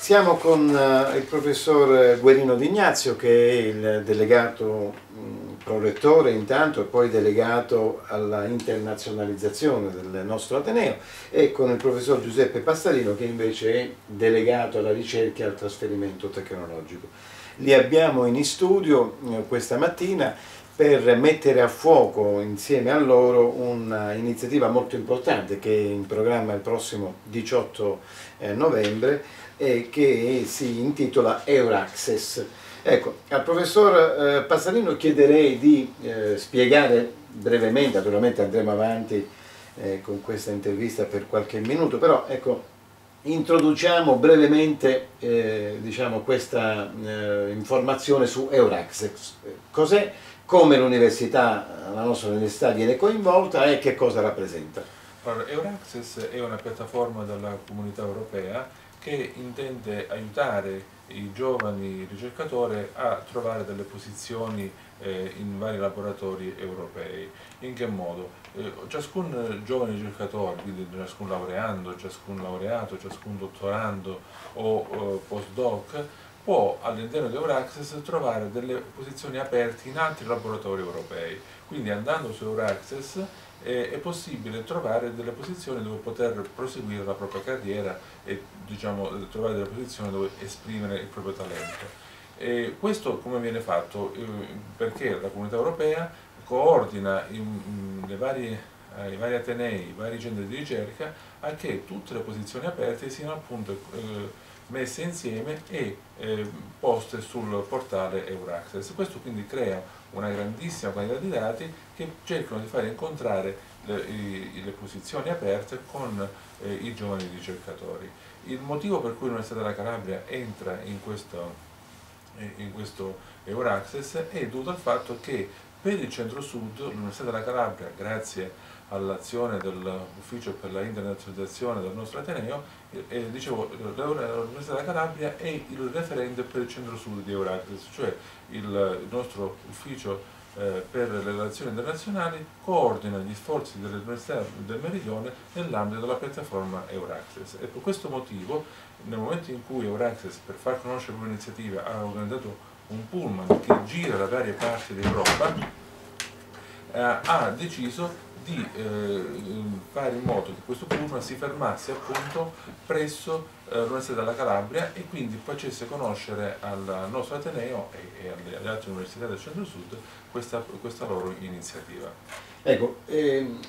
Siamo con uh, il professor Guerino D'Ignazio che è il delegato prorettore intanto e poi delegato alla internazionalizzazione del nostro Ateneo e con il professor Giuseppe Pastarino che invece è delegato alla ricerca e al trasferimento tecnologico. Li abbiamo in studio uh, questa mattina per mettere a fuoco insieme a loro un'iniziativa molto importante che è in programma il prossimo 18 eh, novembre e che si intitola Euraccess. Ecco, al professor eh, Passarino chiederei di eh, spiegare brevemente, naturalmente andremo avanti eh, con questa intervista per qualche minuto, però ecco, introduciamo brevemente eh, diciamo, questa eh, informazione su Euraccess. Cos'è? come l'università, la nostra università viene coinvolta e che cosa rappresenta. Allora, Euraccess è una piattaforma della comunità europea che intende aiutare i giovani ricercatori a trovare delle posizioni eh, in vari laboratori europei. In che modo? Eh, ciascun giovane ricercatore, quindi ciascun laureando, ciascun laureato, ciascun dottorando o eh, postdoc, può all'interno di Euraccess trovare delle posizioni aperte in altri laboratori europei. Quindi andando su Euraccess è possibile trovare delle posizioni dove poter proseguire la propria carriera e diciamo, trovare delle posizioni dove esprimere il proprio talento. E questo come viene fatto? Eh, perché la comunità europea coordina in, in varie, eh, i vari atenei, i vari centri di ricerca a che tutte le posizioni aperte siano appunto eh, messe insieme e eh, poste sul portale Euraccess. Questo quindi crea una grandissima quantità di dati che cercano di fare incontrare le, i, le posizioni aperte con eh, i giovani ricercatori. Il motivo per cui l'Università della Calabria entra in questo, eh, in questo Euraccess è dovuto al fatto che per il centro-sud l'Università della Calabria, grazie all'azione dell'Ufficio per la internazionalizzazione del nostro Ateneo, eh, dicevo, l'Università della Calabria è il referente per il centro-sud di Euraccess, cioè il, nostro ufficio eh, per le relazioni internazionali coordina gli sforzi delle università del Meridione nell'ambito della piattaforma Euraccess e per questo motivo nel momento in cui Euraccess per far conoscere l'iniziativa ha organizzato un pullman che gira da varie parti d'Europa eh, ha deciso di eh, fare in modo che questo pullman si fermasse appunto presso eh, l'Università della Calabria e quindi facesse conoscere al nostro Ateneo e, e alle, alle, altre università del centro-sud questa, questa, loro iniziativa. Ecco, ehm,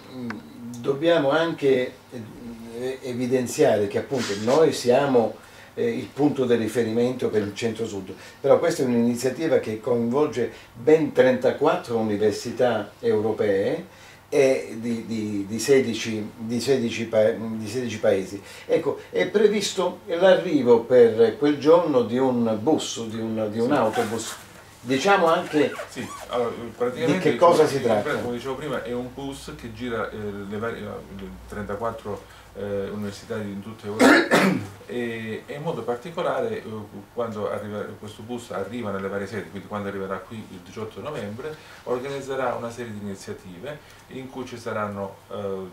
dobbiamo anche eh, evidenziare che appunto noi siamo eh, il punto di riferimento per il centro-sud, però questa è un'iniziativa che coinvolge ben 34 università europee e di, di, di, 16, di, 16 di 16 paesi. Ecco, è previsto l'arrivo per quel giorno di un bus, di un, di un autobus. Diciamo anche sì, allora, di che cosa si tratta. Come dicevo prima, è un bus che gira eh, le varie, le 34 eh, universitari in tutta Europa. E, e, in modo particolare eh, quando arriva, questo bus arriva nelle varie sedi, quindi quando arriverà qui il 18 novembre, organizzerà una serie di iniziative in cui ci saranno eh,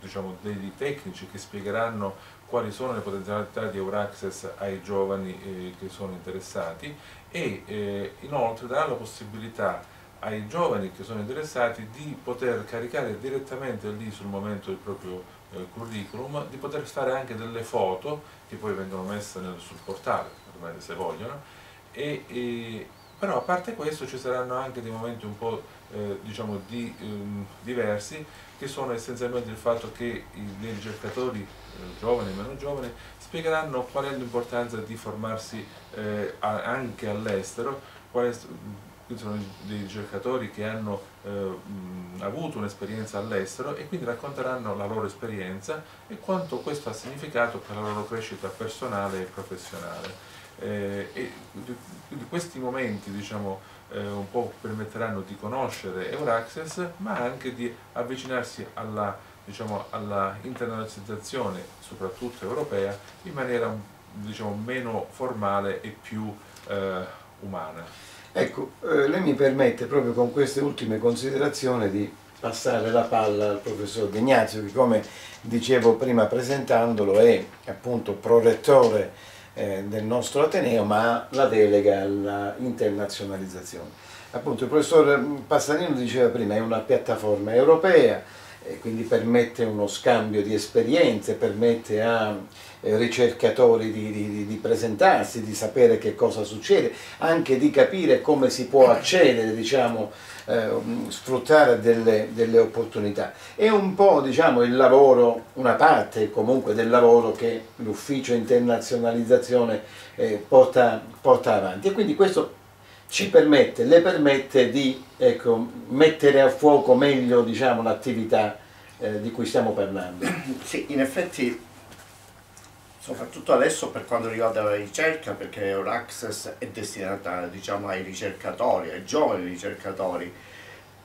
diciamo, degli tecnici che spiegheranno quali sono le potenzialità di Euraccess ai giovani eh, che sono interessati e eh, inoltre darà la possibilità ai giovani che sono interessati di poter caricare direttamente lì sul momento il proprio eh, curriculum, di poter fare anche delle foto che poi vengono messe nel, sul portale, se vogliono, e, e, però a parte questo ci saranno anche dei momenti un po' eh, diciamo di, ehm, diversi che sono essenzialmente il fatto che i, i ricercatori eh, giovani e meno giovani spiegheranno qual è l'importanza di formarsi eh, a, anche all'estero, quindi sono dei ricercatori che hanno eh, avuto un'esperienza all'estero e quindi racconteranno la loro esperienza e quanto questo ha significato per la loro crescita personale e professionale. Eh, e questi momenti diciamo, eh, un po' permetteranno di conoscere Euraccess ma anche di avvicinarsi alla, diciamo, alla internazionalizzazione soprattutto europea in maniera diciamo, meno formale e più eh, umana. Ecco, eh, lei mi permette proprio con queste ultime considerazioni di passare la palla al professor Ignazio che come dicevo prima presentandolo è appunto prorettore eh, del nostro Ateneo, ma la delega alla internazionalizzazione. Appunto il professor Passarino diceva prima, è una piattaforma europea, eh, quindi permette uno scambio di esperienze, permette a eh, ricercatori di, di, di, presentarsi, di sapere che cosa succede, anche di capire come si può accedere, diciamo, eh, sfruttare delle, delle, opportunità. È un po' diciamo, il lavoro, una parte comunque del lavoro che l'ufficio internazionalizzazione eh, porta, porta avanti e quindi questo ci permette, le permette di ecco, mettere a fuoco meglio diciamo, l'attività eh, di cui stiamo parlando. Sì, in effetti, soprattutto adesso per quanto riguarda la ricerca, perché Euraccess è destinata diciamo, ai ricercatori, ai giovani ricercatori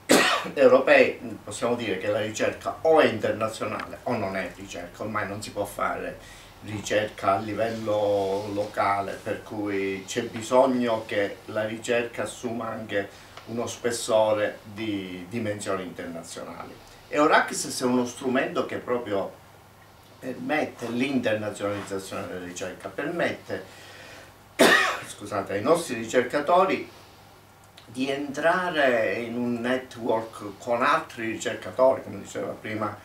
europei, possiamo dire che la ricerca o è internazionale o non è ricerca, ormai non si può fare ricerca a livello locale, per cui c'è bisogno che la ricerca assuma anche uno spessore di dimensioni internazionali. Euraxis è uno strumento che proprio permette l'internazionalizzazione della ricerca, permette scusate, ai nostri ricercatori di entrare in un network con altri ricercatori, come diceva prima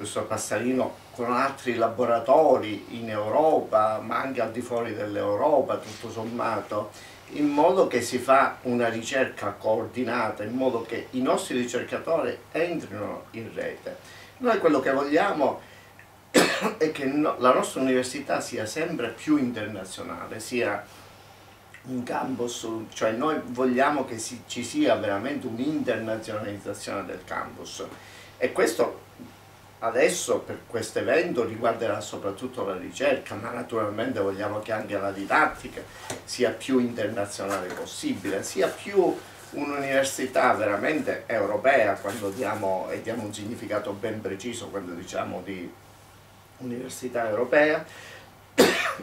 professor Passarino, con altri laboratori in Europa, ma anche al di fuori dell'Europa, tutto sommato, in modo che si fa una ricerca coordinata, in modo che i nostri ricercatori entrino in rete. Noi quello che vogliamo è che la nostra università sia sempre più internazionale, sia un campus, cioè noi vogliamo che ci sia veramente un'internazionalizzazione del campus e questo Adesso per questo evento riguarderà soprattutto la ricerca, ma naturalmente vogliamo che anche la didattica sia più internazionale possibile, sia più un'università veramente europea quando diamo, e diamo un significato ben preciso quando diciamo di università europea.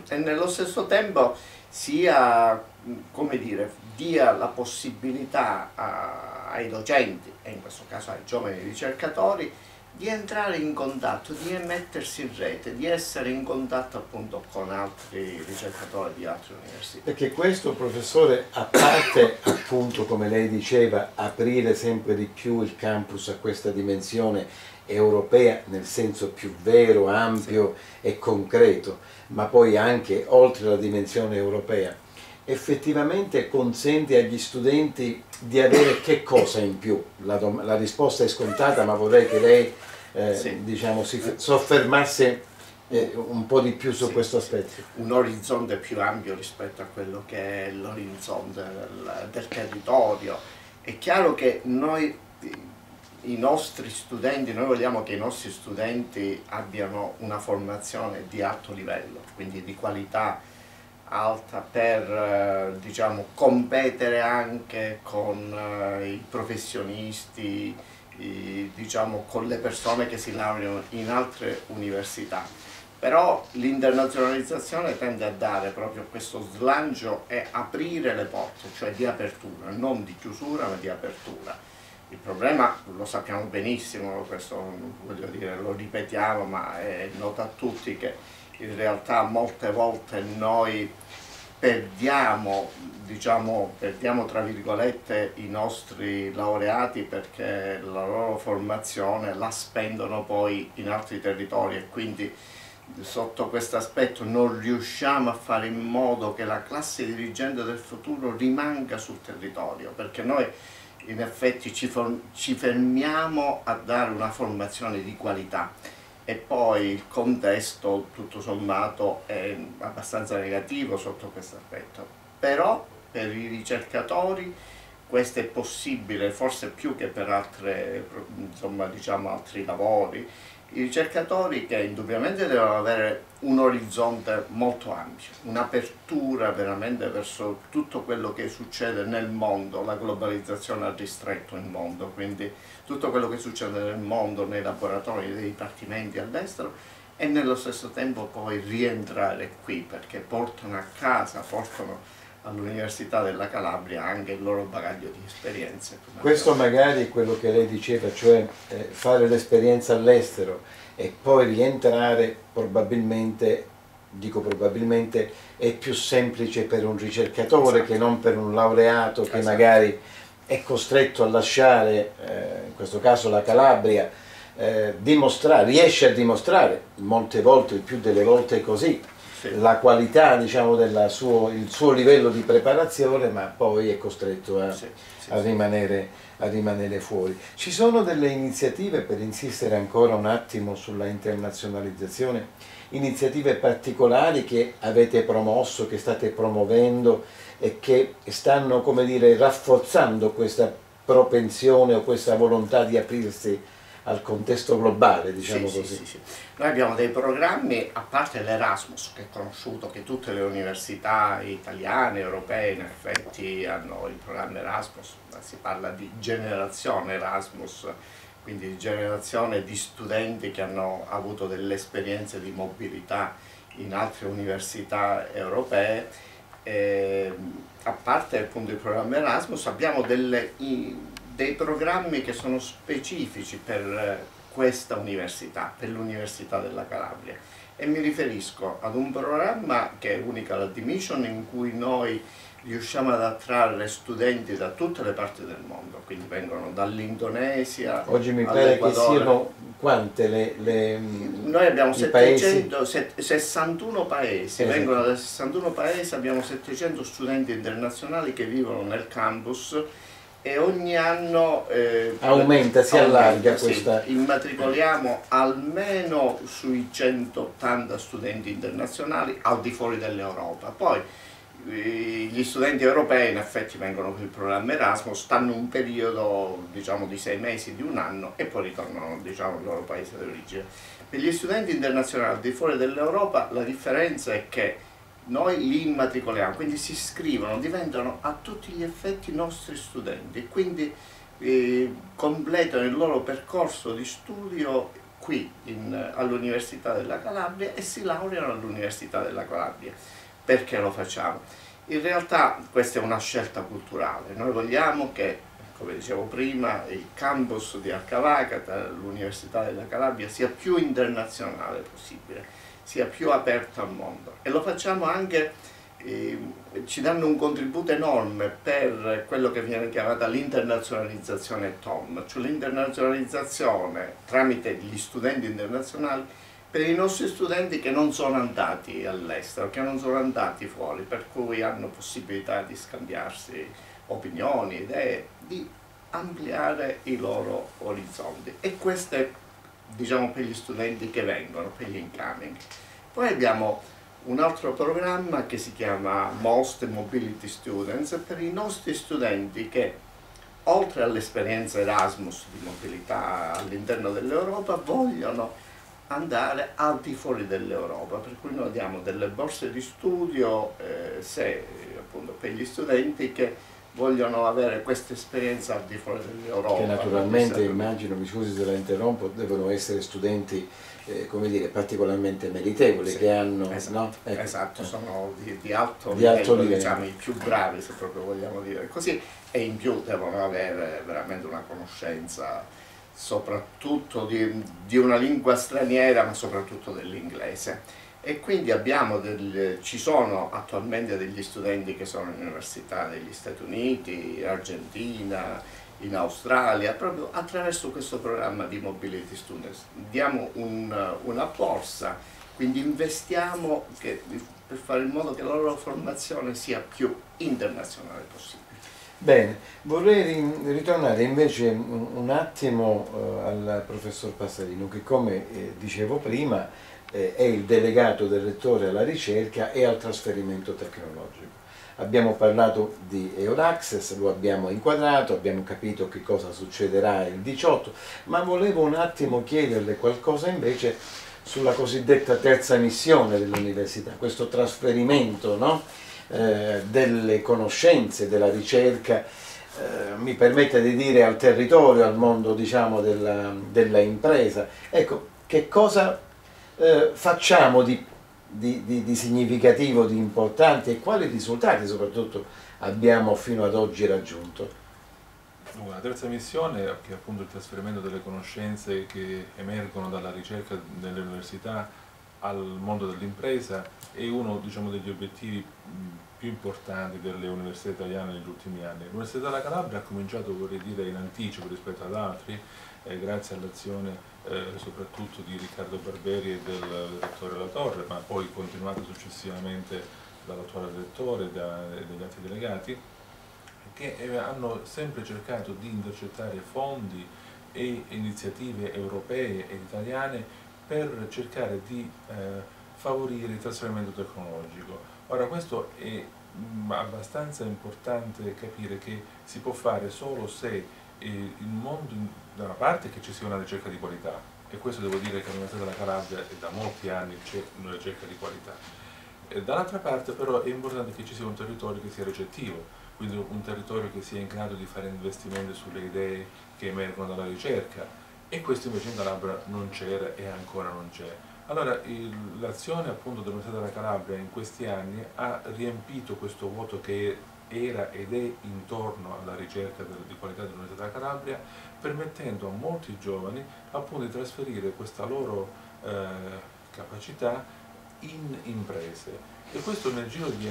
E nello stesso tempo sia, come dire, dia la possibilità a, ai docenti e in questo caso ai giovani ricercatori di entrare in contatto, di mettersi in rete, di essere in contatto appunto con altri ricercatori di altre università. Perché questo professore, a parte appunto come lei diceva, aprire sempre di più il campus a questa dimensione europea nel senso più vero, ampio sì. e concreto, ma poi anche oltre la dimensione europea, effettivamente consente agli studenti di avere che cosa in più? La, la risposta è scontata, ma vorrei che lei eh, sì. diciamo, si soffermasse eh, un po' di più su sì. questo aspetto. Un orizzonte più ampio rispetto a quello che è l'orizzonte del, del territorio. È chiaro che noi i nostri studenti, noi vogliamo che i nostri studenti abbiano una formazione di alto livello, quindi di qualità alta per eh, diciamo, competere anche con eh, i professionisti, i, diciamo, con le persone che si laureano in altre università. Però l'internazionalizzazione tende a dare proprio questo slancio e aprire le porte, cioè di apertura, non di chiusura ma di apertura. Il problema lo sappiamo benissimo, questo dire, lo ripetiamo, ma è noto a tutti che in realtà molte volte noi perdiamo, diciamo, perdiamo tra virgolette i nostri laureati perché la loro formazione la spendono poi in altri territori e quindi sotto questo aspetto non riusciamo a fare in modo che la classe dirigente del futuro rimanga sul territorio perché noi in effetti ci, ci fermiamo a dare una formazione di qualità e poi il contesto tutto sommato è abbastanza negativo sotto questo aspetto. Però per i ricercatori questo è possibile, forse più che per altre, insomma, diciamo, altri lavori, i ricercatori che indubbiamente devono avere un orizzonte molto ampio, un'apertura veramente verso tutto quello che succede nel mondo, la globalizzazione ha ristretto il mondo, quindi tutto quello che succede nel mondo, nei laboratori, nei dipartimenti all'estero e nello stesso tempo poi rientrare qui perché portano a casa, portano all'Università della Calabria anche il loro bagaglio di esperienze. Questo magari è quello che lei diceva, cioè eh, fare l'esperienza all'estero e poi rientrare probabilmente dico probabilmente, è più semplice per un ricercatore esatto. che non per un laureato che esatto. magari è costretto a lasciare, eh, in questo caso la Calabria, eh, dimostrare, riesce a dimostrare, molte volte, il più delle volte così, sì. la qualità, diciamo, del suo, il suo livello di preparazione, ma poi è costretto a, sì, sì, a, rimanere, a rimanere fuori. Ci sono delle iniziative, per insistere ancora un attimo sulla internazionalizzazione, iniziative particolari che avete promosso, che state promuovendo e che stanno, come dire, rafforzando questa propensione o questa volontà di aprirsi al contesto globale, diciamo sì, così. Sì, sì, Noi abbiamo dei programmi, a parte l'Erasmus, che è conosciuto, che tutte le università italiane, europee, in effetti hanno il programma Erasmus, si parla di generazione Erasmus, quindi di generazione di studenti che hanno avuto delle esperienze di mobilità in altre università europee. E, a parte appunto il programma Erasmus abbiamo delle dei programmi che sono specifici per eh, questa università, per l'Università della Calabria e mi riferisco ad un programma che è Unical Admission in cui noi riusciamo ad attrarre studenti da tutte le parti del mondo, quindi vengono dall'Indonesia Oggi mi pare che siano quante le, le Noi abbiamo 700, paesi? 61 paesi, esatto. vengono da 61 paesi, abbiamo 700 studenti internazionali che vivono nel campus e ogni anno eh, aumenta, si aumenta, allarga questa... Sì, immatricoliamo almeno sui 180 studenti internazionali al di fuori dell'Europa. Poi eh, gli studenti europei in effetti vengono per il programma Erasmus, stanno un periodo diciamo, di sei mesi, di un anno e poi ritornano diciamo, al loro paese d'origine. Per gli studenti internazionali al di fuori dell'Europa la differenza è che noi li immatricoliamo, quindi si iscrivono, diventano a tutti gli effetti nostri studenti, quindi eh, completano il loro percorso di studio qui all'Università della Calabria e si laureano all'Università della Calabria. Perché lo facciamo? In realtà questa è una scelta culturale, noi vogliamo che, come dicevo prima, il campus di Arcavacata, l'Università della Calabria, sia più internazionale possibile sia più aperto al mondo e lo facciamo anche, eh, ci danno un contributo enorme per quello che viene chiamata l'internazionalizzazione TOM, cioè l'internazionalizzazione tramite gli studenti internazionali per i nostri studenti che non sono andati all'estero, che non sono andati fuori, per cui hanno possibilità di scambiarsi opinioni, idee, di ampliare i loro orizzonti. E queste diciamo per gli studenti che vengono, per gli incoming. Poi abbiamo un altro programma che si chiama Most Mobility Students per i nostri studenti che oltre all'esperienza Erasmus di mobilità all'interno dell'Europa vogliono andare al di fuori dell'Europa, per cui noi diamo delle borse di studio eh, se, appunto, per gli studenti che vogliono avere questa esperienza al di fuori dell'Europa. Che naturalmente immagino, mi scusi se la interrompo, devono essere studenti eh, come dire, particolarmente meritevoli sì, che hanno... Esatto, no? ecco. esatto sono di, di, alto, di livello, alto livello, diciamo i più bravi se proprio vogliamo dire così e in più devono avere veramente una conoscenza soprattutto di, di una lingua straniera ma soprattutto dell'inglese e quindi del, ci sono attualmente degli studenti che sono in università degli Stati Uniti, Argentina, in Australia, proprio attraverso questo programma di Mobility Students. Diamo un, una borsa, quindi investiamo che, per fare in modo che la loro formazione sia più internazionale possibile. Bene, vorrei ritornare invece un attimo eh, al professor Passarino che come eh, dicevo prima eh, è il delegato del rettore alla ricerca e al trasferimento tecnologico. Abbiamo parlato di Euraccess, lo abbiamo inquadrato, abbiamo capito che cosa succederà il 18, ma volevo un attimo chiederle qualcosa invece sulla cosiddetta terza missione dell'università, questo trasferimento no? eh, delle conoscenze, della ricerca, eh, mi permette di dire al territorio, al mondo diciamo, della, della impresa. Ecco, che cosa eh, facciamo di, di, di, di, significativo, di importante e quali risultati soprattutto abbiamo fino ad oggi raggiunto? La terza missione, che è appunto il trasferimento delle conoscenze che emergono dalla ricerca delle università al mondo dell'impresa è uno diciamo, degli obiettivi più importanti delle università italiane negli ultimi anni. L'Università della Calabria ha cominciato vorrei dire, in anticipo rispetto ad altri, eh, grazie all'azione eh, soprattutto di Riccardo Barberi e del rettore La Torre, ma poi continuata successivamente dall'attuale rettore e da, dagli altri delegati, che eh, hanno sempre cercato di intercettare fondi e iniziative europee e italiane per cercare di eh, favorire il trasferimento tecnologico. Ora questo è mm, abbastanza importante capire che si può fare solo se il mondo, da una parte che ci sia una ricerca di qualità, e questo devo dire che all'Università della Calabria da molti anni c'è una ricerca di qualità, dall'altra parte però è importante che ci sia un territorio che sia recettivo, quindi un territorio che sia in grado di fare investimenti sulle idee che emergono dalla ricerca e questo invece in Calabria non c'era e ancora non c'è. Allora, l'azione appunto dell'Università della Calabria in questi anni ha riempito questo vuoto che era ed è intorno alla ricerca di qualità dell'Università Calabria, permettendo a molti giovani appunto di trasferire questa loro eh, capacità in imprese. E questo nel giro di,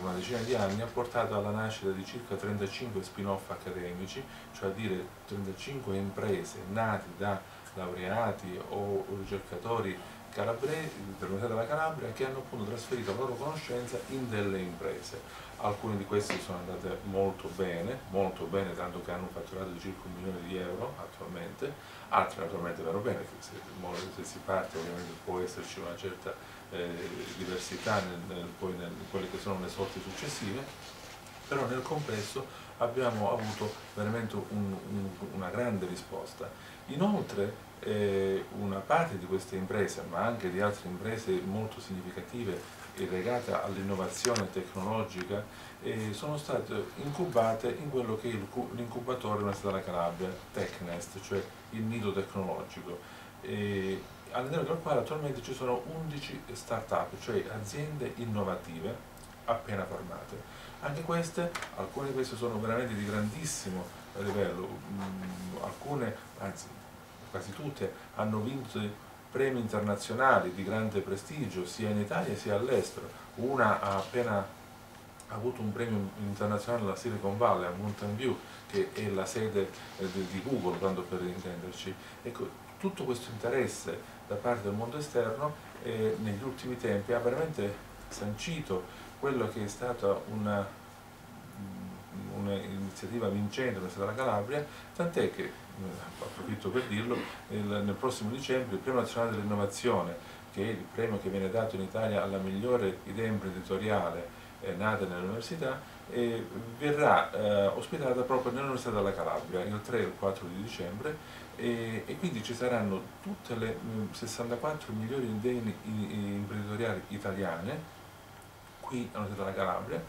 una decina di anni ha portato alla nascita di circa 35 spin-off accademici, cioè a dire 35 imprese nate da laureati o ricercatori calabresi dell'Università della Calabria che hanno appunto trasferito la loro conoscenza in delle imprese. Alcune di queste sono andate molto bene, molto bene, tanto che hanno fatturato di circa un milione di euro attualmente, altre naturalmente vanno bene, se, se si parte ovviamente può esserci una certa eh, diversità nel, nel, poi nel, in quelle che sono le sorti successive, però nel complesso abbiamo avuto veramente un, un, una grande risposta. Inoltre eh, una parte di queste imprese, ma anche di altre imprese molto significative e legate all'innovazione tecnologica, eh, sono state incubate in quello che è l'incubatore dell'Università della Calabria, TechNest, cioè il nido tecnologico, eh, all'interno del quale attualmente ci sono 11 start-up, cioè aziende innovative appena formate. Anche queste, alcune di queste sono veramente di grandissimo livello, mm, alcune, anzi quasi tutte, hanno vinto premi internazionali di grande prestigio sia in Italia sia all'estero. Una ha appena avuto un premio internazionale alla Silicon Valley, a Mountain View, che è la sede eh, di Google, tanto per intenderci. Ecco, tutto questo interesse da parte del mondo esterno eh, negli ultimi tempi ha veramente sancito quello che è stata una un'iniziativa vincente dell'Università della Calabria, tant'è che, eh, approfitto per dirlo, nel, prossimo dicembre il Premio Nazionale dell'Innovazione, che è il premio che viene dato in Italia alla migliore idea imprenditoriale eh, nata nell'università, verrà eh, ospitata proprio nell'Università della Calabria il 3 e il 4 di dicembre e, quindi ci saranno tutte le mh, 64 migliori idee imprenditoriali italiane qui all'Università della Calabria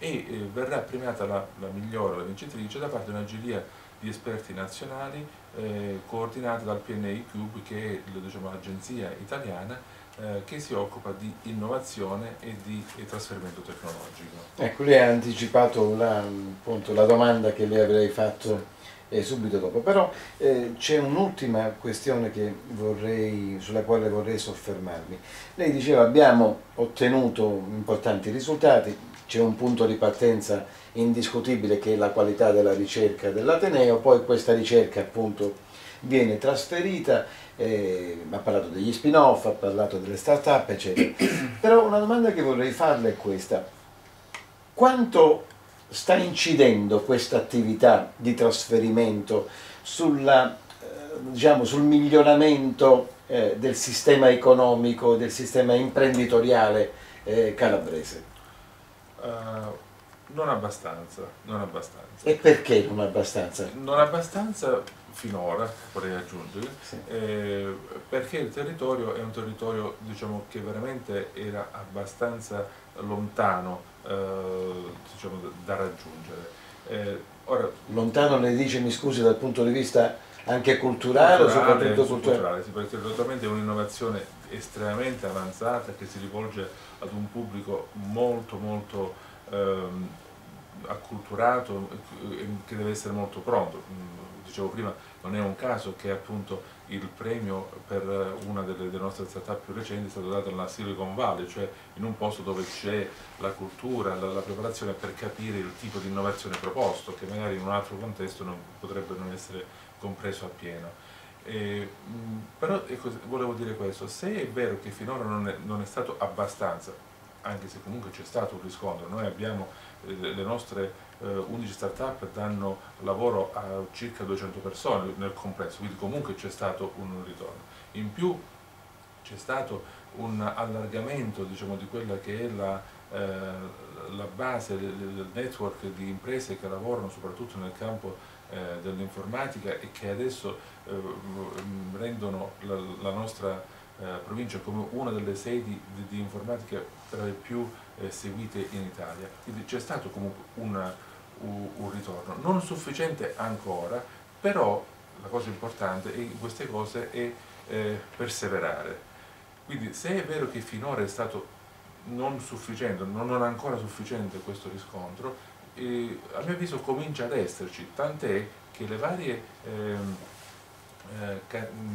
e eh, verrà premiata la, la, migliore, la vincitrice, da parte di una giuria di esperti nazionali eh, coordinata dal PNI Cube che è diciamo, l'agenzia italiana eh, che si occupa di innovazione e di e trasferimento tecnologico. Ecco, lei ha anticipato la, appunto, la domanda che le avrei fatto eh, subito dopo, però eh, c'è un'ultima questione vorrei, sulla quale vorrei soffermarmi. Lei diceva abbiamo ottenuto importanti risultati, c'è un punto di partenza indiscutibile che è la qualità della ricerca dell'Ateneo, poi questa ricerca appunto viene trasferita, eh, ha parlato degli spin-off, ha parlato delle start-up, eccetera. Però una domanda che vorrei farle è questa. Quanto sta incidendo questa attività di trasferimento sulla, eh, diciamo, sul miglioramento eh, del sistema economico, del sistema imprenditoriale eh, calabrese? Uh, non abbastanza, non abbastanza. E perché non abbastanza? Non abbastanza finora, vorrei aggiungere, sì. eh, perché il territorio è un territorio diciamo, che veramente era abbastanza lontano eh, diciamo, da raggiungere. Eh, ora, lontano ne dice, mi scusi, dal punto di vista anche culturale, culturale soprattutto culturale? culturale sì, perché naturalmente è un'innovazione estremamente avanzata che si rivolge ad un pubblico molto molto ehm, acculturato che deve essere molto pronto. Dicevo prima, non è un caso che appunto il premio per una delle, delle nostre start-up più recenti è stato dato nella Silicon Valley, cioè in un posto dove c'è la cultura, la, la, preparazione per capire il tipo di innovazione proposto, che magari in un altro contesto non, potrebbe non essere compreso appieno. Eh, però ecco, volevo dire questo, se è vero che finora non è, non è stato abbastanza, anche se comunque c'è stato un riscontro, noi abbiamo eh, le nostre eh, 11 start-up danno lavoro a circa 200 persone nel complesso, quindi comunque c'è stato un ritorno. In più c'è stato un allargamento diciamo, di quella che è la, eh, la base del network di imprese che lavorano soprattutto nel campo eh, dell'informatica e che adesso eh, rendono la, la nostra eh, provincia come una delle sedi di, di informatica tra le più eh, seguite in Italia. Quindi c'è stato comunque una, un, un ritorno, non sufficiente ancora, però la cosa importante in queste cose è eh, perseverare. Quindi se è vero che finora è stato non sufficiente, non ancora sufficiente questo riscontro, eh, a mio avviso comincia ad esserci, tant'è che le varie eh, eh,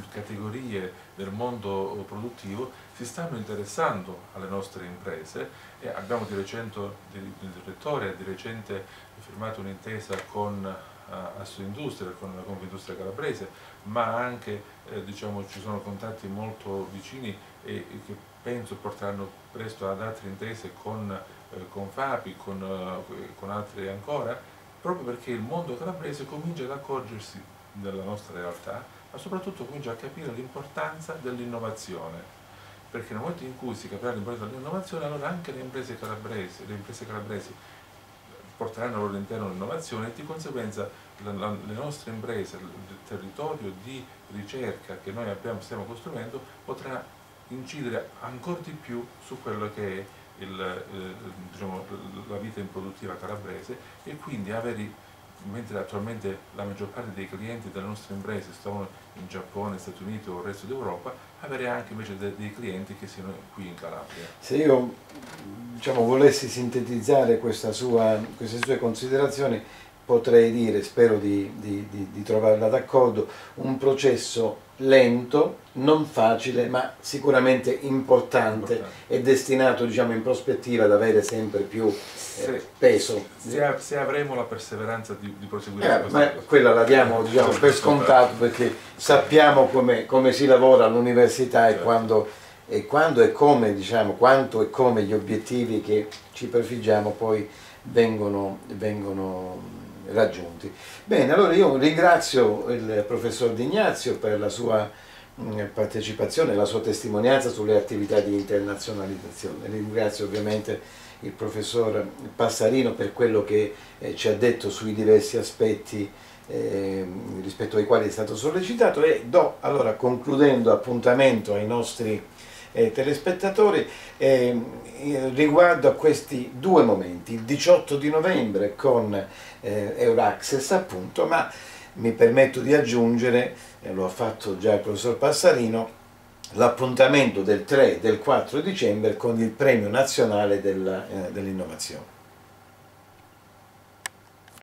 categorie del mondo produttivo si stanno interessando alle nostre imprese e abbiamo di recente, direttore ha di recente firmato un'intesa con uh, Assoindustria, con la Confindustria Calabrese, ma anche eh, diciamo, ci sono contatti molto vicini e, e, che penso porteranno presto ad altre intese con, eh, con Fapi, con, uh, con altri ancora, proprio perché il mondo calabrese comincia ad accorgersi della nostra realtà, ma soprattutto comincia a capire l'importanza dell'innovazione. Perché nel momento in cui si capirà l'importanza dell'innovazione, allora anche le imprese calabresi, le imprese calabresi porteranno al loro interno l'innovazione e di conseguenza la, la, le nostre imprese, il territorio di ricerca che noi abbiamo, stiamo costruendo potrà incidere ancora di più su quello che è il, eh, diciamo, la vita improduttiva calabrese e quindi avere mentre attualmente la maggior parte dei clienti delle nostre imprese sono in Giappone, Stati Uniti o il resto d'Europa, avere anche invece de dei clienti che siano qui in Calabria. Se io diciamo, volessi sintetizzare sua, queste sue considerazioni, potrei dire, spero di, di, di, di trovarla d'accordo, un processo lento, non facile, ma sicuramente importante, importante. e destinato diciamo, in prospettiva ad avere sempre più eh, peso. Se, se, avremo la perseveranza di, di proseguire eh, ma quella la diamo diciamo, per scontato perché sappiamo come, come si lavora all'università certo. e quando e quando e come, diciamo, quanto e come gli obiettivi che ci prefiggiamo poi vengono, vengono raggiunti. Bene, allora io ringrazio il professor Dignazio per la sua mm, partecipazione, la sua testimonianza sulle attività di internazionalizzazione. Ringrazio ovviamente il professor Passarino per quello che eh, ci ha detto sui diversi aspetti eh, rispetto ai quali è stato sollecitato e do allora concludendo appuntamento ai nostri eh, telespettatori eh, riguardo a questi due momenti, il 18 di novembre con eh, Euraccess appunto, ma mi permetto di aggiungere, eh, lo ha fatto già il professor Passarino, l'appuntamento del 3 e del 4 dicembre con il premio nazionale eh, dell'innovazione.